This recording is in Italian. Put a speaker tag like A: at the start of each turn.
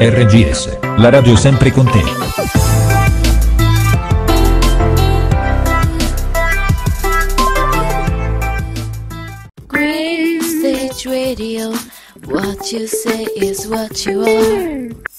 A: RGS, la radio sempre con te.
B: Green Stage Radio, what you say is what you are.